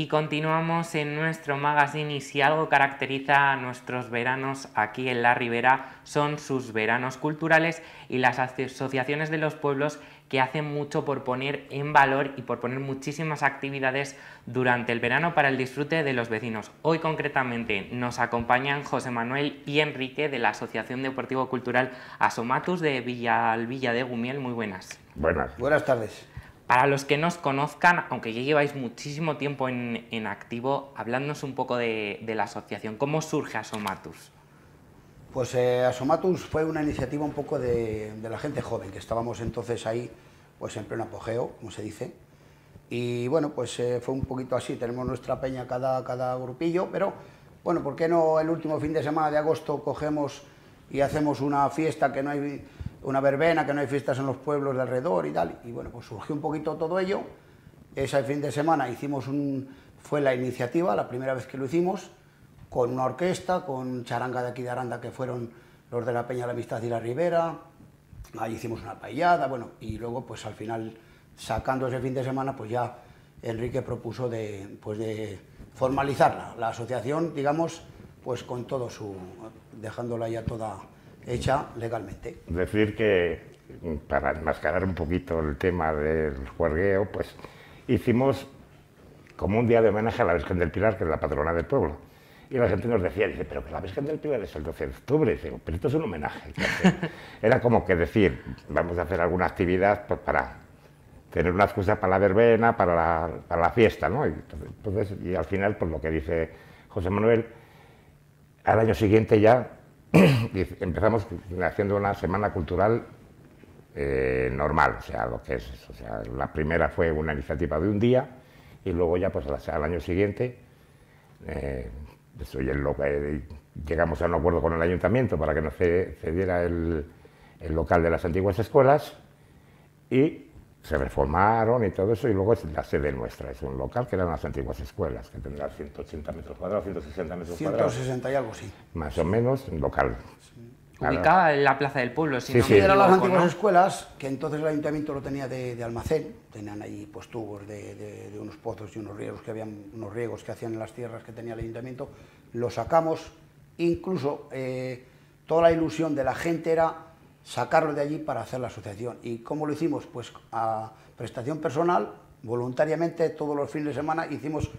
Y continuamos en nuestro magazine y si algo caracteriza a nuestros veranos aquí en la Ribera son sus veranos culturales y las asociaciones de los pueblos que hacen mucho por poner en valor y por poner muchísimas actividades durante el verano para el disfrute de los vecinos. Hoy concretamente nos acompañan José Manuel y Enrique de la Asociación Deportivo Cultural Asomatus de Villalvilla de Gumiel. Muy buenas. Buenas. Buenas tardes. Para los que nos conozcan, aunque ya lleváis muchísimo tiempo en, activo, hablándonos un poco de, la asociación. ¿Cómo surge Asomatus? Pues eh, Asomatus fue una iniciativa un poco de, la gente joven, que estábamos entonces ahí pues en pleno apogeo, como se dice. Y bueno, pues eh, fue un poquito así, tenemos nuestra peña cada, cada grupillo, pero bueno, ¿por qué no el último fin de semana de agosto cogemos y hacemos una fiesta que no hay una verbena, que no hay fiestas en los pueblos de alrededor y tal. Y bueno, pues surgió un poquito todo ello. Ese fin de semana hicimos un, fue la iniciativa, la primera vez que lo hicimos, con una orquesta, con charanga de aquí de Aranda, que fueron los de la Peña la Amistad y la Ribera. Ahí hicimos una paellada, bueno, y luego pues al final, sacando ese fin de semana, pues ya Enrique propuso de, pues de formalizarla, la asociación, digamos, pues con todo su, dejándola ya toda hecha legalmente. Decir que, para enmascarar un poquito el tema del juergueo, pues hicimos como un día de homenaje a la Virgen del Pilar, que es la patrona del pueblo. Y la gente nos decía, dice, pero que la Virgen del Pilar es el 12 de octubre. dice, pero esto es un homenaje. Era como que decir, vamos a hacer alguna actividad pues, para tener una excusa para la verbena, para la, para la fiesta, ¿no? Y, entonces, y al final, pues lo que dice José Manuel, al año siguiente ya empezamos haciendo una semana cultural eh, normal, o sea, lo que es. O sea, la primera fue una iniciativa de un día y luego ya pues al año siguiente eh, eh, llegamos a un acuerdo con el ayuntamiento para que nos cediera el, el local de las antiguas escuelas y se reformaron y todo eso, y luego es la sede nuestra, es un local que eran las antiguas escuelas, que tendrá 180 metros cuadrados, 160 metros cuadrados. 160 y algo, sí. Más o menos, un local. Ubicada en la plaza del pueblo, si sí, sí. Eran las antiguas escuelas, que entonces el ayuntamiento lo tenía de, almacén, tenían ahí pues, tubos de, unos pozos y unos riegos que habían, unos riegos que hacían en las tierras que tenía el ayuntamiento, lo sacamos, incluso eh, toda la ilusión de la gente era sacarlo de allí para hacer la asociación. ¿Y cómo lo hicimos? Pues a prestación personal, voluntariamente, todos los fines de semana hicimos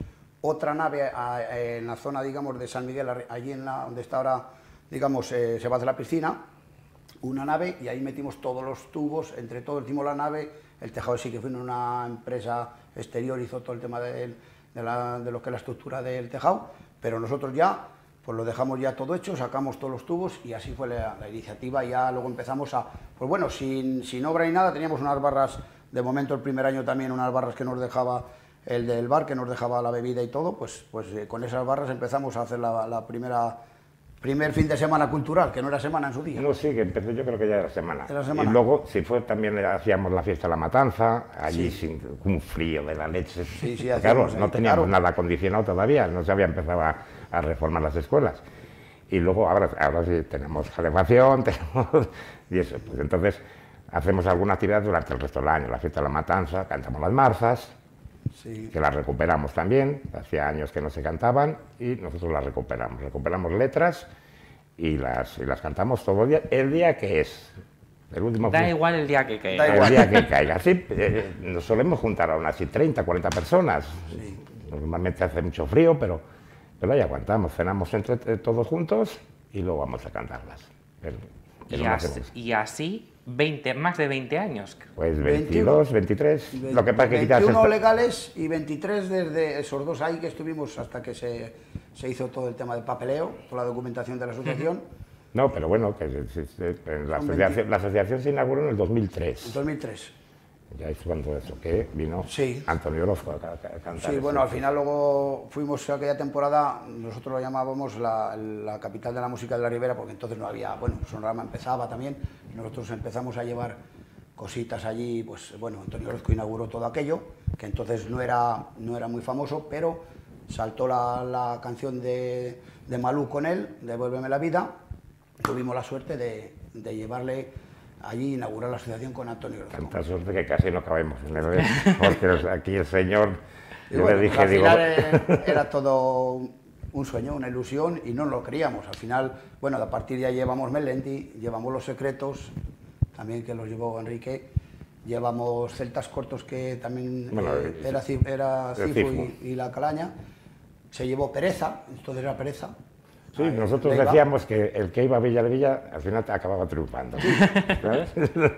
otra nave en la zona, digamos, de San Miguel, allí en la, donde está ahora, digamos, eh, se va a hacer la piscina, una nave y ahí metimos todos los tubos, entre todos hicimos la nave, el tejado sí que fue una empresa exterior, hizo todo el tema de, de lo que es la estructura del tejado, pero nosotros ya pues lo dejamos ya todo hecho, sacamos todos los tubos y así fue la, iniciativa. Ya luego empezamos a, pues bueno, sin, sin obra ni nada, teníamos unas barras, de momento el primer año también unas barras que nos dejaba el del bar, que nos dejaba la bebida y todo, pues, pues eh, con esas barras empezamos a hacer la, primera primer fin de semana cultural, que no era semana en su día. No, sí, que empezó yo creo que ya era semana. Y luego, si fue, también hacíamos la fiesta de la matanza, allí sin un frío de la leche. Sí, sí, claro, no teníamos nada acondicionado todavía, no se había empezado a a reformar las escuelas. Y luego ahora, ahora sí tenemos calefacción, tenemos... y eso, pues entonces hacemos alguna actividad durante el resto del año, la fiesta de la matanza, cantamos las marzas, que las recuperamos también, hacía años que no se cantaban y nosotros las recuperamos, recuperamos letras y las, y las cantamos todo el día, el día que es. El último da igual el día que caiga. el día que caiga. Sí, eh, nos solemos juntar a unas 30, 40 personas. Normalmente hace mucho frío, pero pero ahí aguantamos, cenamos entre todos juntos y luego vamos a cantarlas. y, así, 20, más de 20 años. Pues 22, 23. lo que pasa que 21 legales y 23 desde esos dos ahí que estuvimos hasta que se, se, hizo todo el tema del papeleo, toda la documentación de la asociación. No, pero bueno, que la, asociación, la asociación se inauguró en el 2003. En 2003 ya es cuando eso, que vino Antonio Orozco a, cantar. Sí, bueno, al final luego fuimos aquella temporada, nosotros lo llamábamos la, capital de la música de la Ribera, porque entonces no había, bueno, Sonorama empezaba también, y nosotros empezamos a llevar cositas allí, pues bueno, Antonio Orozco inauguró todo aquello, que entonces no era, no era muy famoso, pero saltó la, canción de, de Malú con él, Devuélveme la vida, tuvimos la suerte de, de llevarle allí inaugurar la asociación con Antonio Grozamo. Tanta suerte que casi no cabemos en el evento, porque aquí el señor, Y yo bueno, le pues dije, al digo, final eh, era todo un sueño, una ilusión y no lo creíamos. Al final, bueno, a partir de ahí llevamos Melendi, llevamos Los Secretos, también que los llevó Enrique, llevamos Celtas Cortos que también Bueno, eh, y- era, era Cifu. y, y La Calaña, se llevó Pereza, entonces era Pereza. Sí, nosotros decíamos que el que iba a Villa de Villa al final acababa triunfando. ¿sabes?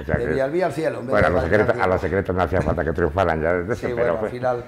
O sea De al cielo. en vez Bueno, a los, secretos, cielo. a los secretos no hacía falta que triunfaran ya desde Sí, eso, bueno, pero al final...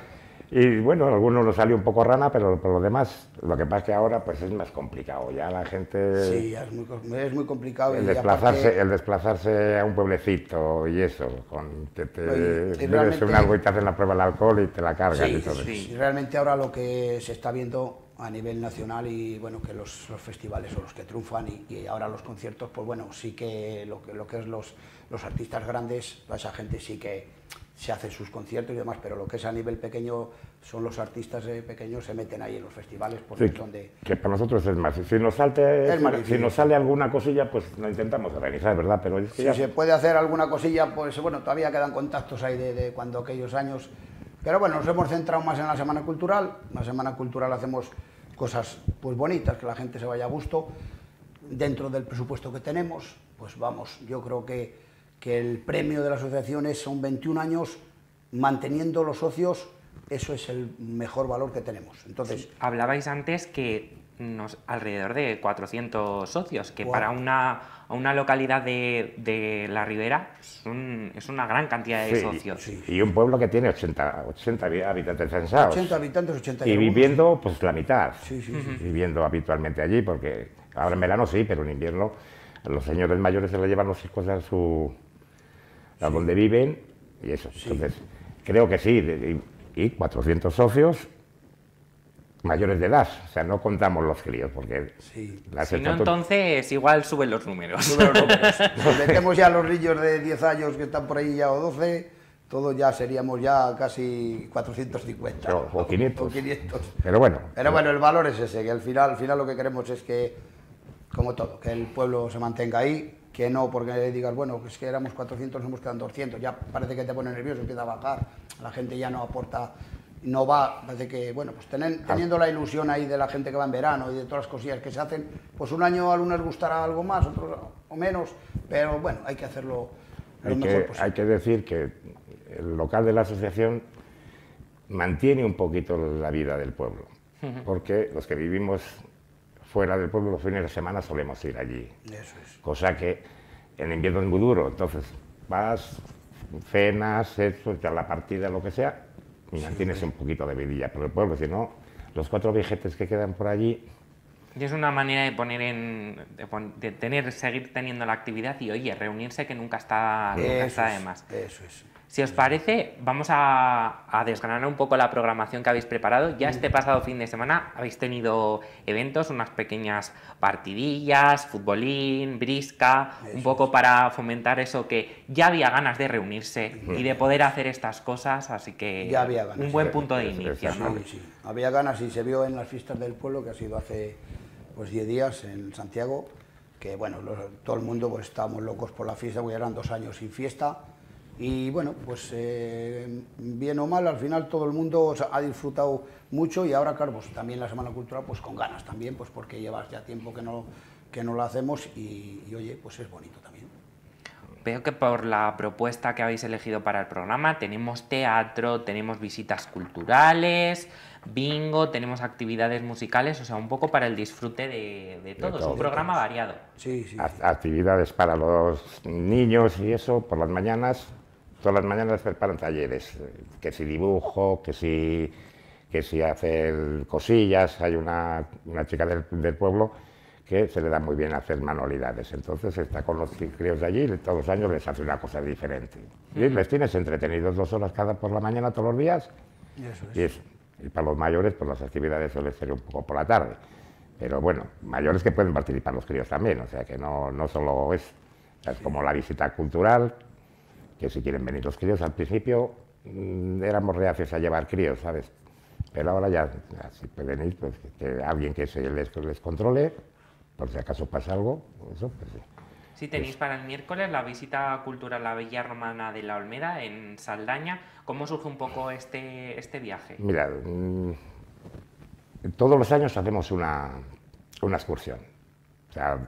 Y bueno, a algunos nos salió un poco rana, pero por lo demás, lo que pasa es que ahora pues es más complicado. Ya la gente... Sí, es muy, co- es muy complicado. El y desplazarse, aparte- el desplazarse a un pueblecito y eso, con que te Oye, y un algo y te hacen la prueba del alcohol y te la cargas y Sí, todo. sí. Y realmente ahora lo que se está viendo a nivel nacional y bueno que los, los festivales son los que triunfan y, y ahora los conciertos pues bueno sí que lo que, lo que es los, los artistas grandes toda esa gente sí que se hace sus conciertos y demás pero lo que es a nivel pequeño son los artistas eh, pequeños se meten ahí en los festivales porque Sí, es donde que para nosotros es más. Si nos, salte, Es más si nos sale alguna cosilla, pues lo intentamos organizar, ¿verdad? Pero es que Si ya- se puede hacer alguna cosilla, pues bueno, todavía quedan contactos ahí de, de cuando aquellos años. Pero bueno, nos hemos centrado más en la Semana Cultural. En la Semana Cultural hacemos cosas pues bonitas, que la gente se vaya a gusto. Dentro del presupuesto que tenemos, pues vamos, yo creo que, que el premio de la asociación es, son 21 años manteniendo los socios, eso es el mejor valor que tenemos. Entonces, Hablabais antes que nos, alrededor de 400 socios, que para una, una localidad de, de la Ribera es, un- es una gran cantidad de Sí, socios. sí. Y un pueblo que tiene 80, 80 habi- habitantes censados. 80 habitantes, 80 Y viviendo, pues la mitad. Sí, sí, sí. Viviendo habitualmente allí, porque ahora en verano sí, pero en invierno a los señores mayores se les llevan los hijos a su. a donde viven y eso. Entonces, creo que sí. y, y 400 socios mayores de edad. O sea, no contamos los críos, porque. Sí. Si no, entonces igual suben los números. Sube los números. Si metemos ya los niños de 10 años que están por ahí ya o 12, todos ya seríamos ya casi 450. O- o 500. O 500. Pero bueno. Pero bueno, el valor es ese, que al final, al final lo que queremos es que, como todo, que el pueblo se mantenga ahí, que no porque digas, bueno, es que éramos 400, nos hemos quedado en 200, ya parece que te pone nervioso, empieza a bajar, la gente ya no aporta, no va, parece que, bueno, pues tenen- teniendo la ilusión ahí de la gente que va en verano y de todas las cosillas que se hacen, pues un año a algunos gustará algo más, otros o menos, pero bueno, hay que hacerlo lo Hay mejor que, posible. hay que decir que el local de la asociación mantiene un poquito la vida del pueblo, porque los que vivimos fuera del pueblo los fines de semana solemos ir allí, Eso es. cosa que en invierno es muy duro, entonces vas, cenas, eso, ya la partida, lo que sea, y mantienes un poquito de vidilla por el pueblo, si no, los cuatro viejetes que quedan por allí, Y es una manera de poner en. de, pon- de tener, seguir teniendo la actividad y oye, reunirse que nunca está, nunca Eso está de es, más. Eso es. Si os parece, vamos a, a desgranar un poco la programación que habéis preparado. Ya este pasado fin de semana habéis tenido eventos, unas pequeñas partidillas, futbolín, brisca, un poco para fomentar eso que ya había ganas de reunirse y de poder hacer estas cosas, así que Ya había ganas, un buen punto de inicio. ¿no? Sí, sí. Había ganas y se vio en las fiestas del pueblo, que ha sido hace pues 10 días en Santiago, que bueno, lo- todo el mundo pues estábamos locos por la fiesta, porque eran dos años sin fiesta. Y bueno, pues eh, bien o mal, al final todo el mundo o sea, ha disfrutado mucho y ahora, claro, pues también la Semana Cultural, pues con ganas también, pues porque llevas ya tiempo que no, que no lo hacemos y, y, oye, pues es bonito también. Veo que por la propuesta que habéis elegido para el programa tenemos teatro, tenemos visitas culturales, bingo, tenemos actividades musicales, o sea, un poco para el disfrute de, de todos. todo. Un programa variado. Sí, sí. Act- actividades para los niños y eso, por las mañanas, todas las mañanas preparan talleres, eh, que si dibujo, que si, que si hacer cosillas, hay una, una chica del, del pueblo que se le da muy bien hacer manualidades, entonces está con los críos de allí y todos los años les hace una cosa diferente. Y les tienes entretenidos dos horas cada por la mañana todos los días Eso es. y, eso. Y para los mayores, pues las actividades suelen ser un poco por la tarde. Pero bueno, mayores que pueden participar los críos también, o sea que no, no solo es, es como la visita cultural, que si quieren venir los críos, al principio mm, éramos reacios a llevar críos, ¿sabes? Pero ahora ya, ya si pueden ir, pues que alguien que se les, les controle por si acaso pasa algo, eso, pues sí. Sí, tenéis para el miércoles la visita cultural a la Villa Romana de la Olmeda en Saldaña. ¿Cómo surge un poco este, este viaje? Mira, mm, todos los años hacemos una, una excursión. O sea,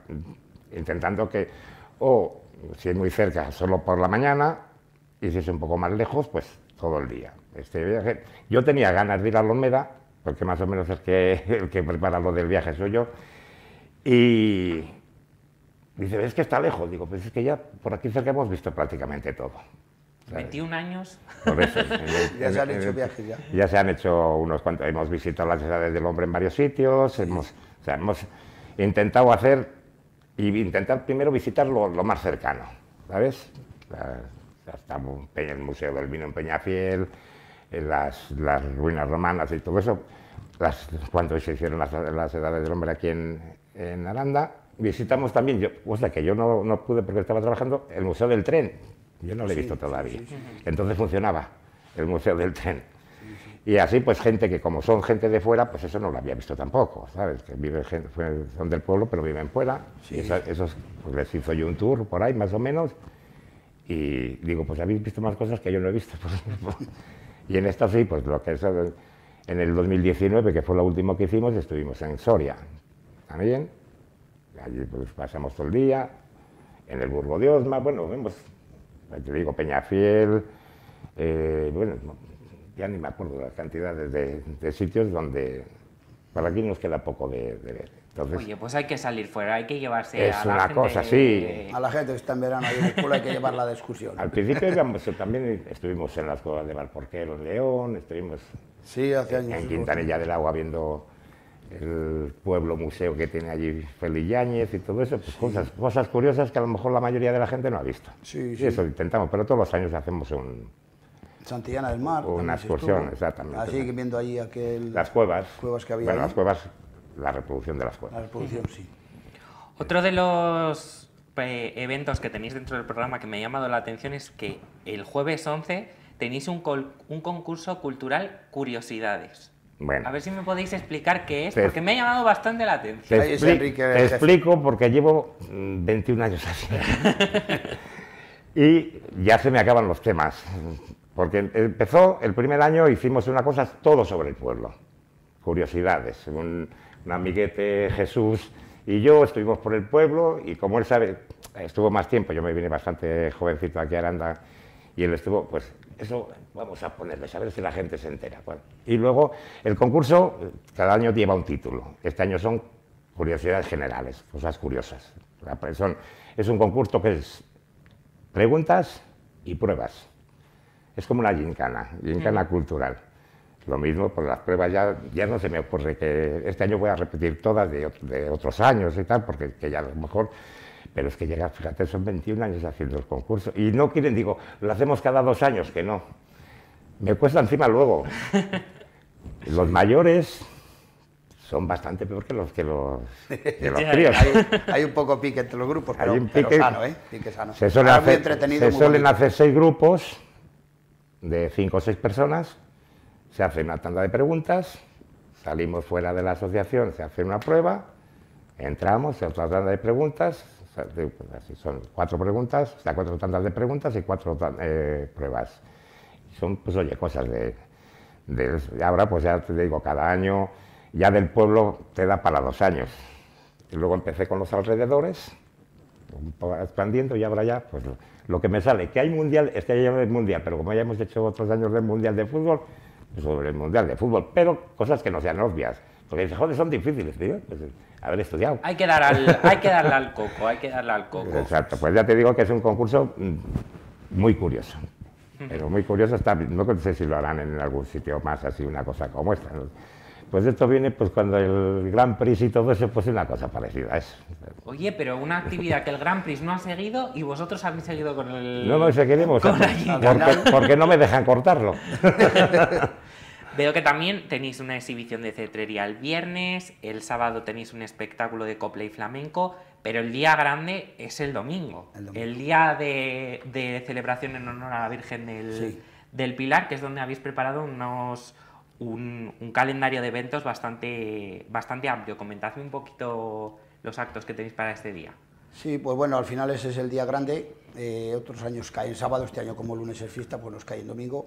intentando que, o si es muy cerca, solo por la mañana, y si es un poco más lejos, pues todo el día. Este viaje, yo tenía ganas de ir a la Olmeda, porque más o menos es que, el que prepara lo del viaje soy yo, y dice, es que está lejos. Digo, pues es que ya por aquí cerca hemos visto prácticamente todo. ¿sabes? 21 años. Por eso, en el- Ya se han en hecho el- viajes ya. Ya se han hecho unos cuantos, hemos visitado las edades del hombre en varios sitios, hemos, o sea, hemos intentado hacer, y intentar primero visitar lo, lo más cercano, ¿sabes? Un pe- el Museo del Vino en Peñafiel, eh, las, las ruinas romanas y todo eso, las, cuando se hicieron las, las edades del hombre aquí en, en Aranda. Visitamos también, yo, o sea que yo no, no pude porque estaba trabajando, el Museo del Tren. Yo no lo he visto todavía. Entonces funcionaba el Museo del Tren. Y así, pues gente que como son gente de fuera, pues eso no lo había visto tampoco, ¿sabes? Que vive gente, son del pueblo, pero viven fuera. Y esa- esos, pues les hizo yo un tour por ahí, más o menos. Y digo, pues habéis visto más cosas que yo no he visto, ejemplo. Y en esta sí, pues lo que es en el 2019, que fue lo último que hicimos, estuvimos en Soria también. Allí pues pasamos todo el día, en el Burgo de Osma, bueno, vemos, te digo, Peñafiel, eh, bueno, no, ya ni me acuerdo las cantidades de, de sitios donde para aquí nos queda poco de, de ver. Entonces, Oye, pues hay que salir fuera, hay que llevarse Es a la una gente cosa, sí. A la gente que está en verano ahí en el pueblo hay que llevarla de excursión. al principio íbamos- también estuvimos en las cuevas de Valporquero, en León, estuvimos Sí, hace años. en Quintanilla del Agua viendo el pueblo museo que tiene allí Félix Yáñez y todo eso, pues cosas, cosas curiosas que a lo mejor la mayoría de la gente no ha visto. Sí, y sí. eso intentamos, pero todos los años hacemos un, Santillana del Mar. Una excursión, estuvo. exactamente. Así que viendo ahí aquel, las cuevas. Cuevas que había Bueno, ahí. las cuevas, la reproducción de las la cuevas. reproducción, sí. Otro de los eh, eventos que tenéis dentro del programa que me ha llamado la atención es que el jueves 11 tenéis un, col- un concurso cultural Curiosidades. Bueno, A ver si me podéis explicar qué es, Te- porque me ha llamado bastante la te, atención. Es expli- Enrique te explico porque llevo mm, 21 años así. y ya se me acaban los temas. Porque empezó el primer año, hicimos una cosa todo sobre el pueblo. Curiosidades. Un, un amiguete, Jesús y yo estuvimos por el pueblo y como él sabe, estuvo más tiempo, yo me vine bastante jovencito aquí a Aranda y él estuvo, pues eso vamos a ponerle, a ver si la gente se entera. Y luego el concurso cada año lleva un título. Este año son curiosidades generales, cosas curiosas. Son- es un concurso que es preguntas y pruebas. Es como una gincana, gincana cultural. Lo mismo, pues las pruebas ya, ya no se me ocurre que este año voy a repetir todas de, de otros años y tal, porque que ya a lo mejor, pero es que llega, fíjate, son 21 años haciendo el concurso. Y no quieren, digo, lo hacemos cada dos años, que no. Me cuesta encima luego. Los mayores son bastante peor que los, que los, que los críos. Hay, hay un poco pique entre los grupos, Hay pero, un pero pique. sano, ¿eh? Pique sano. Se suelen, hacer, se suelen hacer seis grupos de cinco o seis personas, se hace una tanda de preguntas, salimos fuera de la asociación, se hace una prueba, entramos, otra tanda de preguntas, pues son cuatro preguntas, o sea, cuatro tandas de preguntas y cuatro eh, pruebas. Son, pues oye, cosas de, de- Ahora, pues ya te digo, cada año ya del pueblo te da para dos años. Y luego empecé con los alrededores, expandiendo y ahora ya, pues lo, que me sale, que hay mundial, este año es mundial, pero como ya hemos hecho otros años del mundial de fútbol, pues sobre el mundial de fútbol, pero cosas que no sean obvias. Porque dices, joder, son difíciles, tío, pues haber estudiado. Hay que, dar al, hay que darle al coco, hay que darle al coco. Exacto, pues ya te digo que es un concurso mm, muy curioso. Pero muy curioso está, no sé si lo harán en algún sitio más así, una cosa como esta. ¿no? Pues esto viene pues cuando el Gran Prix y todo eso, pues una cosa parecida a eso. Oye, pero una actividad que el Grand Prix no ha seguido y vosotros habéis seguido con el... No, no, si queremos, Con porque, porque no me dejan cortarlo. Veo que también tenéis una exhibición de cetrería el viernes, el sábado tenéis un espectáculo de copla y flamenco, pero el día grande es el domingo. El domingo. El día de, de celebración en honor a la Virgen del, Sí. del Pilar, que es donde habéis preparado unos, un, un calendario de eventos bastante, bastante amplio. Comentadme un poquito los actos que tenéis para este día? Sí, pues bueno, al final ese es el día grande. Eh, otros años caen sábado, este año como lunes es fiesta, pues nos cae en domingo.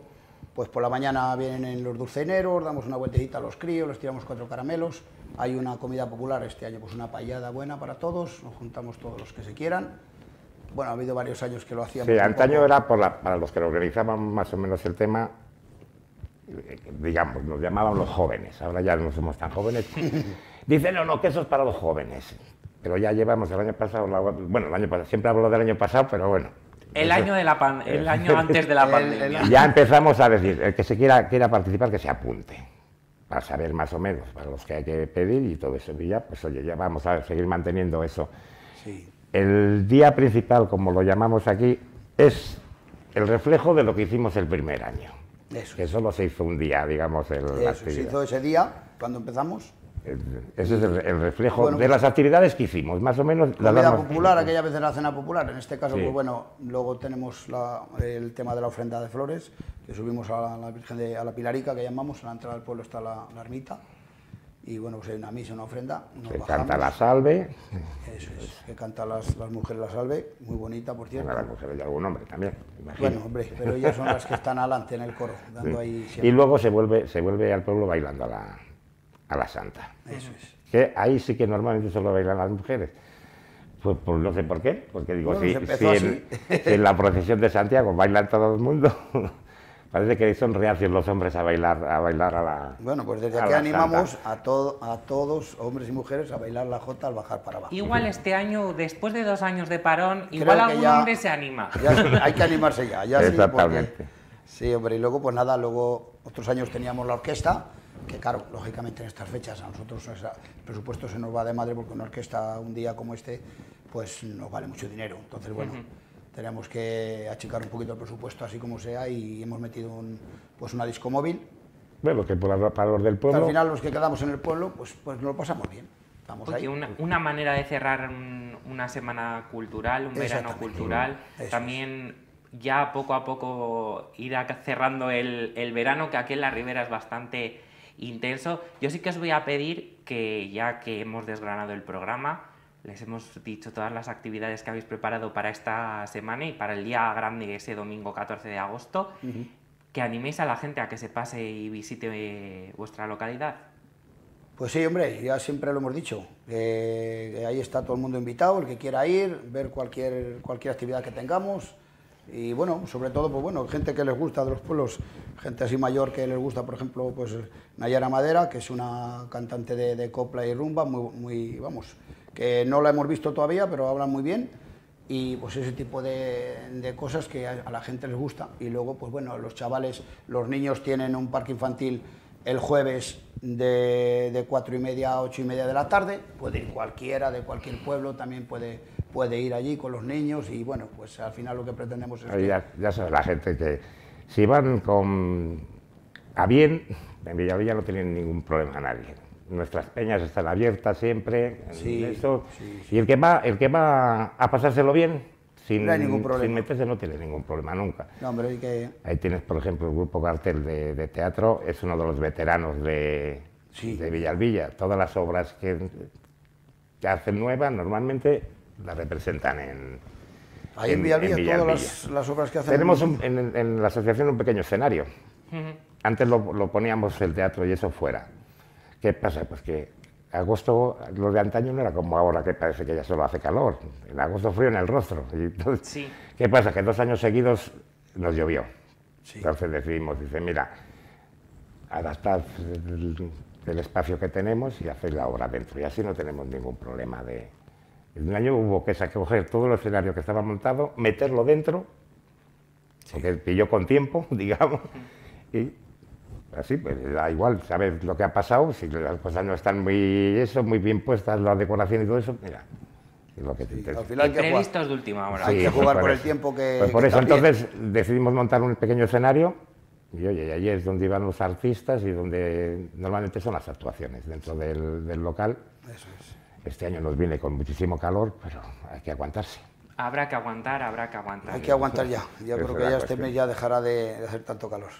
Pues por la mañana vienen los dulceineros, damos una vueltecita a los críos, les tiramos cuatro caramelos. Hay una comida popular este año, pues una payada buena para todos, nos juntamos todos los que se quieran. Bueno, ha habido varios años que lo hacíamos. Sí, antaño era por para los que lo organizaban más o menos el tema, digamos, nos llamaban los jóvenes, ahora ya no somos tan jóvenes. Dicen, no, no, que eso es para los jóvenes. Pero ya llevamos el año pasado, bueno, el año pasado, siempre hablo del año pasado, pero bueno, el año, de la el año antes de la pandemia. Ya empezamos a decir, el que se quiera, quiera participar, que se apunte, para saber más o menos, para los que hay que pedir y todo eso. Y ya, pues oye, ya vamos a seguir manteniendo eso. El día principal, como lo llamamos aquí, es el reflejo de lo que hicimos el primer año. Eso. Que solo se hizo un día, digamos, el, eso, se hizo ese día, cuando empezamos. Ese es el, reflejo de pues las actividades que hicimos, más o menos. La vida popular, aquella vez era la cena popular. En este caso, pues bueno, luego tenemos el tema de la ofrenda de flores, que subimos a la, Virgen de a la Pilarica, que llamamos, a la entrada del pueblo está la, ermita. Y bueno, pues hay una misa, una ofrenda. Se canta la salve. Eso es, que canta las, las mujeres la salve, muy bonita, por cierto. las mujeres y algún hombre también, Bueno, hombre, pero ellas son las que están adelante en el coro, dando ahí Y luego se vuelve, se vuelve al pueblo bailando a la, a la santa. Eso es. Que ahí sí que normalmente solo bailan las mujeres. Pues, pues no sé por qué, porque digo, si, en, la procesión de Santiago bailan todo el mundo, parece que son reacios los hombres a bailar a bailar a la Bueno, pues desde aquí animamos a, todo, a todos, hombres y mujeres, a bailar la jota al bajar para abajo. Igual este año, después de dos años de parón, igual algún hombre se anima. hay que animarse ya. ya Exactamente. sí, hombre, y luego pues nada, luego otros años teníamos la orquesta, que claro, lógicamente en estas fechas a nosotros el presupuesto se nos va de madre porque una orquesta un día como este pues nos vale mucho dinero. Entonces, bueno, tenemos que achicar un poquito el presupuesto así como sea y hemos metido un, pues una disco móvil. Bueno, que para los del pueblo... Al final los que quedamos en el pueblo pues, pues nos lo pasamos bien. Estamos ahí. Una, una, manera de cerrar una semana cultural, un verano cultural, también ya poco a poco ir cerrando el, el verano, que aquí en la Ribera es bastante intenso. Yo sí que os voy a pedir que ya que hemos desgranado el programa, les hemos dicho todas las actividades que habéis preparado para esta semana y para el día grande, ese domingo 14 de agosto, que animéis a la gente a que se pase y visite eh, vuestra localidad. Pues sí, hombre, ya siempre lo hemos dicho. ahí está todo el mundo invitado, el que quiera ir, ver cualquier, cualquier actividad que tengamos. Y bueno, sobre todo, pues bueno, gente que les gusta de los pueblos, gente así mayor que les gusta, por ejemplo, pues Nayara Madera, que es una cantante de, copla y rumba, muy, muy, vamos, que no la hemos visto todavía, pero habla muy bien. Y pues ese tipo de, cosas que a, la gente les gusta. Y luego, pues bueno, los chavales, los niños tienen un parque infantil el jueves de, de cuatro y media a ocho y media de la tarde. Puede ir cualquiera de cualquier pueblo, también puede puede ir allí con los niños y bueno, pues al final lo que pretendemos es... Ya, ya sabes, la gente que si van con a bien, en Villavilla no tienen ningún problema nadie. Nuestras peñas están abiertas siempre, sí, eso, y el que va, el que va a pasárselo bien, sin, no hay ningún problema. sin meterse no tiene ningún problema nunca. No, hombre, hay que... Ahí tienes, por ejemplo, el grupo Cartel de, de teatro, es uno de los veteranos de, de Villalvilla. Todas las obras que, que hacen nuevas normalmente la representan en, Ahí en, Villavilla, todas las, obras que hacen. Tenemos en, la asociación un pequeño escenario. Antes lo, poníamos el teatro y eso fuera. ¿Qué pasa? Pues que agosto, lo de antaño no era como ahora que parece que ya solo hace calor. En agosto frío en el rostro. sí. ¿Qué pasa? Que dos años seguidos nos llovió. Entonces decidimos, dice, mira, adaptad el, el espacio que tenemos y hacéis la obra dentro. Y así no tenemos ningún problema de, en un año hubo que coger todo el escenario que estaba montado, meterlo dentro, porque pilló con tiempo, digamos, y así, pues da igual, sabes lo que ha pasado, si las cosas no están muy, eso, muy bien puestas, la decoración y todo eso, mira, es lo que te Al final hay que jugar. de última hora. hay que jugar por, el tiempo que. Pues por eso entonces decidimos montar un pequeño escenario y oye, y allí es donde iban los artistas y donde normalmente son las actuaciones dentro del, del local. Eso es. Este año nos viene con muchísimo calor, pero hay que aguantarse. Habrá que aguantar, habrá que aguantar. Hay que aguantar ya. Yo creo que ya este mes ya dejará de, hacer tanto calor.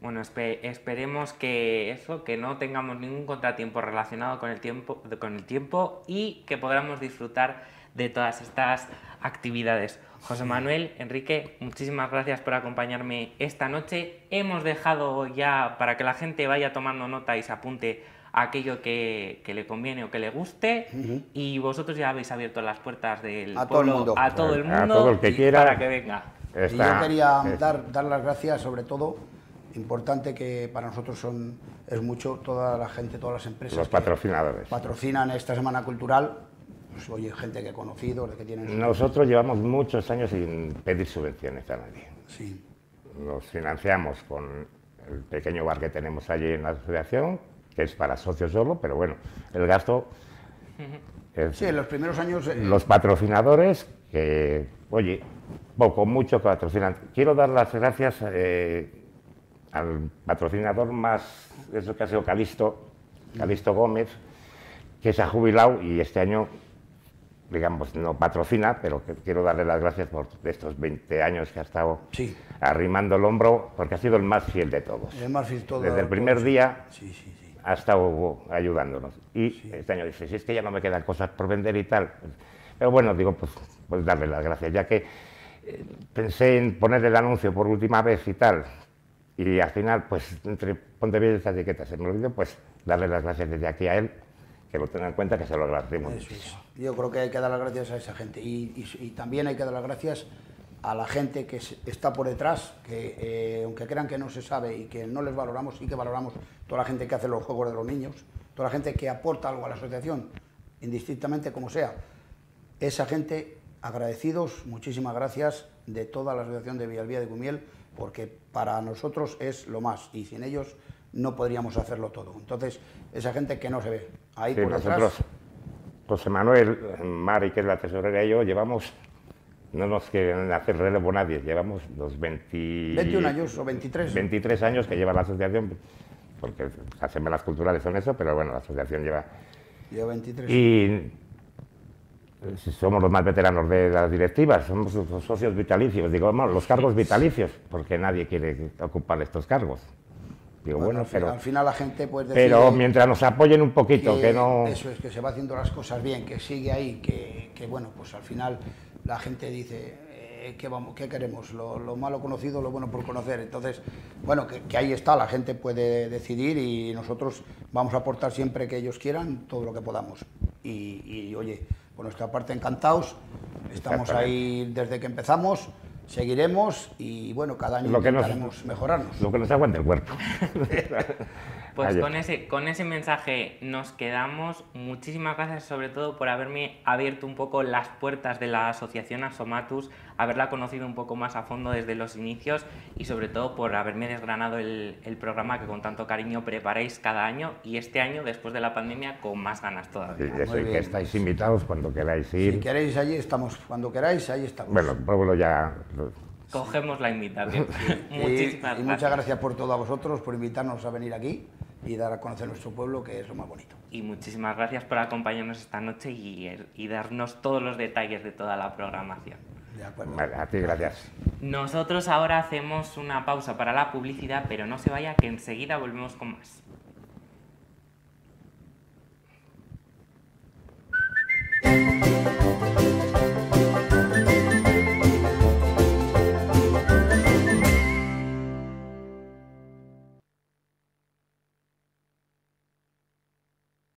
Bueno, esperemos que eso, que no tengamos ningún contratiempo relacionado con el tiempo, con el tiempo y que podamos disfrutar de todas estas actividades. José Manuel, Enrique, muchísimas gracias por acompañarme esta noche. Hemos dejado ya para que la gente vaya tomando nota y se apunte a aquello que, le conviene o que le guste. Y vosotros ya habéis abierto las puertas del a pueblo todo a todo el mundo a todo el que quiera. para que venga. y yo quería dar, dar las gracias sobre todo importante que para nosotros son, es mucho toda la gente, todas las empresas. Los patrocinadores. Patrocinan esta Semana Cultural. Pues, oye, gente que he conocido, de que tienen... Nosotros llevamos muchos años sin pedir subvenciones a nadie. Sí. Nos financiamos con el pequeño bar que tenemos allí en la asociación, que es para socios solo, pero bueno, el gasto... sí, en los primeros años... Eh, los patrocinadores, que, oye, poco, mucho que patrocinan. Quiero dar las gracias eh, al patrocinador más, eso que ha sido Calisto, Calisto Gómez, que se ha jubilado y este año, digamos, no patrocina, pero quiero darle las gracias por estos 20 años que ha estado arrimando el hombro, porque ha sido el más fiel de todos. El más fiel todo, Desde el primer día ha estado ayudándonos. Y este año dice, si es que ya no me quedan cosas por vender y tal. Pero bueno, digo, pues, pues darle las gracias, ya que eh, pensé en poner el anuncio por última vez y tal, y al final, pues, entre ponte bien esta etiqueta, se me olvidó, pues, darle las gracias desde aquí a él, que lo tenga en cuenta, que se lo agradecemos Yo creo que hay que dar las gracias a esa gente. Y, también hay que dar las gracias a la gente que está por detrás, que eh, aunque crean que no se sabe y que no les valoramos, sí que valoramos toda la gente que hace los juegos de los niños, toda la gente que aporta algo a la asociación, indistintamente como sea. Esa gente, agradecidos, muchísimas gracias de toda la asociación de Villalbía de Cumiel porque para nosotros es lo más y sin ellos no podríamos hacerlo todo. Entonces, esa gente que no se ve ahí por nosotros, José Manuel, Mari, que es la tesorera, y yo llevamos, no nos quieren hacer relevo nadie, llevamos los 20, 21 años o 23. 23 años que lleva la asociación, porque las semanas culturales son eso, pero bueno, la asociación lleva... Lleva 23. Y somos los más veteranos de las directivas, somos los socios vitalicios, digo, los cargos vitalicios, porque nadie quiere ocupar estos cargos. Digo, bueno, pero... Al final la gente pues Pero mientras nos apoyen un poquito, que, no... Eso es, que se va haciendo las cosas bien, que sigue ahí, que, bueno, pues al final la gente dice, eh, ¿qué, vamos, ¿qué queremos? Lo, malo conocido, lo bueno por conocer. Entonces, bueno, que, ahí está, la gente puede decidir y nosotros vamos a aportar siempre que ellos quieran todo lo que podamos. Y, y oye, por nuestra parte, encantados. Estamos ahí desde que empezamos, seguiremos y bueno, cada año intentaremos mejorarnos. Lo que nos aguante el cuerpo. Pues con ese, con ese mensaje nos quedamos. Muchísimas gracias sobre todo por haberme abierto un poco las puertas de la asociación Asomatus, haberla conocido un poco más a fondo desde los inicios y sobre todo por haberme desgranado el, programa que con tanto cariño preparáis cada año y este año, después de la pandemia, con más ganas todavía. Sí, que estáis invitados cuando queráis ir. Si queréis allí estamos, cuando queráis, ahí estamos. Bueno, el pueblo ya... Cogemos la invitación. Muchísimas y, muchas gracias por todo a vosotros, por invitarnos a venir aquí y dar a conocer nuestro pueblo, que es lo más bonito. Y muchísimas gracias por acompañarnos esta noche y, darnos todos los detalles de toda la programación. De acuerdo. A ti, gracias. Nosotros ahora hacemos una pausa para la publicidad, pero no se vaya que enseguida volvemos con más.